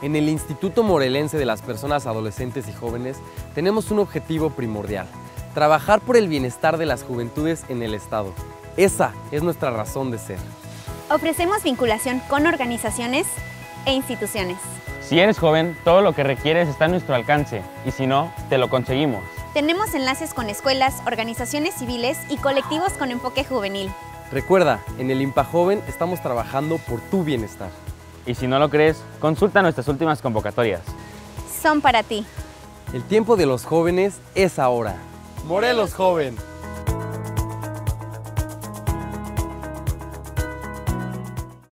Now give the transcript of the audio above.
En el Instituto Morelense de las Personas Adolescentes y Jóvenes tenemos un objetivo primordial, trabajar por el bienestar de las juventudes en el Estado. Esa es nuestra razón de ser. Ofrecemos vinculación con organizaciones e instituciones. Si eres joven, todo lo que requieres está a nuestro alcance y si no, te lo conseguimos. Tenemos enlaces con escuelas, organizaciones civiles y colectivos con enfoque juvenil. Recuerda, en el IMPA Joven estamos trabajando por tu bienestar. Y si no lo crees, consulta nuestras últimas convocatorias. Son para ti. El tiempo de los jóvenes es ahora. Morelos Joven.